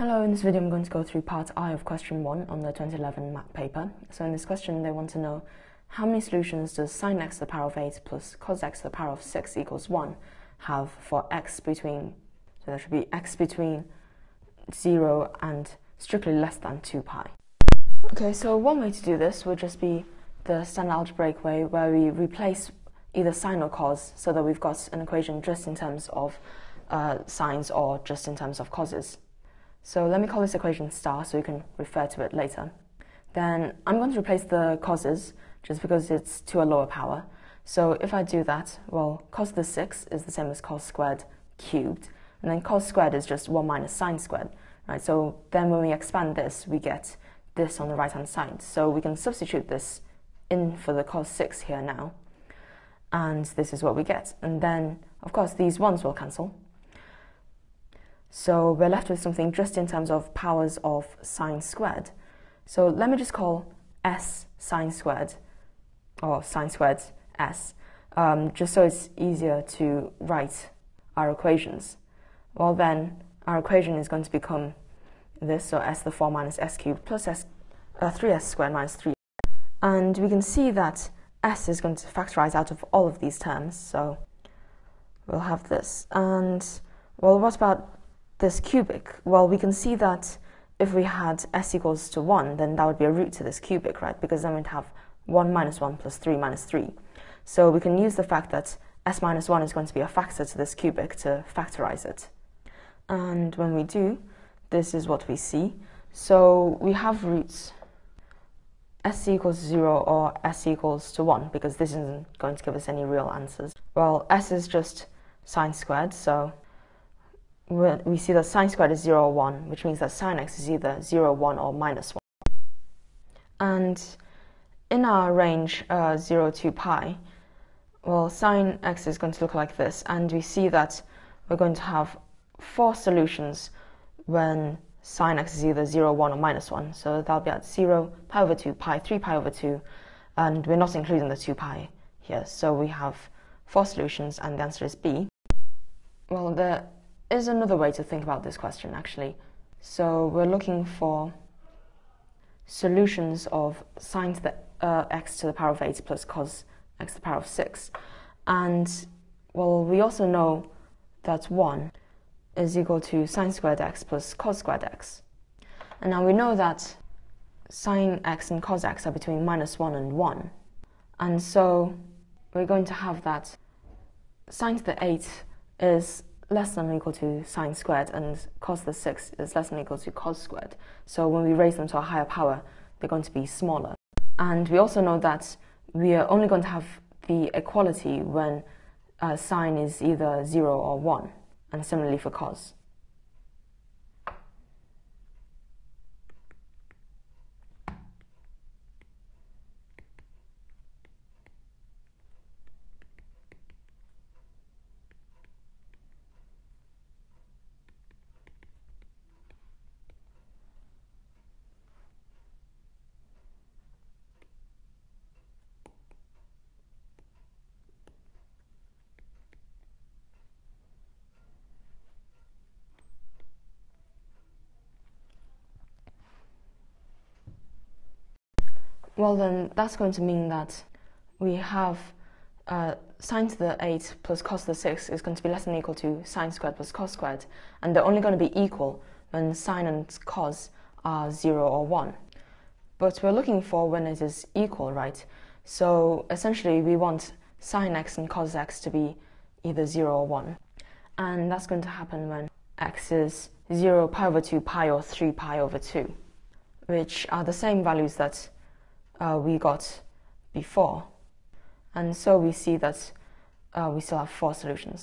Hello, in this video I'm going to go through part I of question 1 on the 2011 MAT paper. So in this question they want to know how many solutions does sine x to the power of 8 plus cos x to the power of 6 equals 1 have for x between, so there should be x between 0 and strictly less than 2 pi. Okay, so one way to do this would just be the standard algebraic way where we replace either sine or cos so that we've got an equation just in terms of uh, sines or just in terms of coses. So let me call this equation star so you can refer to it later. Then I'm going to replace the coses just because it's to a lower power. So if I do that, well, cos the 6 is the same as cos squared cubed. And then cos squared is just 1 minus sine squared. Right? So then when we expand this, we get this on the right-hand side. So we can substitute this in for the cos 6 here now. And this is what we get. And then, of course, these ones will cancel. So we're left with something just in terms of powers of sine squared. So let me just call s sine squared, or sine squared s, um, just so it's easier to write our equations. Well then, our equation is going to become this, so s to the 4 minus s cubed plus s, uh, 3s squared minus 3. And we can see that s is going to factorize out of all of these terms, so we'll have this. And, well, what about this cubic? Well, we can see that if we had s equals to 1, then that would be a root to this cubic, right? Because then we'd have 1 minus 1 plus 3 minus 3. So we can use the fact that s minus 1 is going to be a factor to this cubic to factorize it. And when we do, this is what we see. So we have roots s equals 0 or s equals to 1, because this isn't going to give us any real answers. Well, s is just sine squared, so we see that sine squared is 0 or 1, which means that sine x is either 0, 1, or minus 1. And in our range uh, 0 to pi, well, sine x is going to look like this, and we see that we're going to have four solutions when sine x is either 0, 1, or minus 1. So that'll be at 0, pi over 2, pi, 3 pi over 2, and we're not including the 2 pi here. So we have four solutions, and the answer is B. Well, the is another way to think about this question, actually. So we're looking for solutions of sine to the uh, x to the power of 8 plus cos x to the power of 6. And, well, we also know that 1 is equal to sine squared x plus cos squared x. And now we know that sine x and cos x are between minus 1 and 1. And so we're going to have that sine to the 8 is less than or equal to sine squared and cos the 6 is less than or equal to cos squared. So when we raise them to a higher power, they're going to be smaller. And we also know that we are only going to have the equality when uh, sine is either 0 or 1, and similarly for cos. Well, then that's going to mean that we have uh, sine to the 8 plus cos to the 6 is going to be less than or equal to sine squared plus cos squared. And they're only going to be equal when sine and cos are 0 or 1. But we're looking for when it is equal, right? So essentially we want sine x and cos x to be either 0 or 1. And that's going to happen when x is 0 pi over 2 pi or 3 pi over 2, which are the same values that uh, we got before. And so we see that uh, we still have four solutions.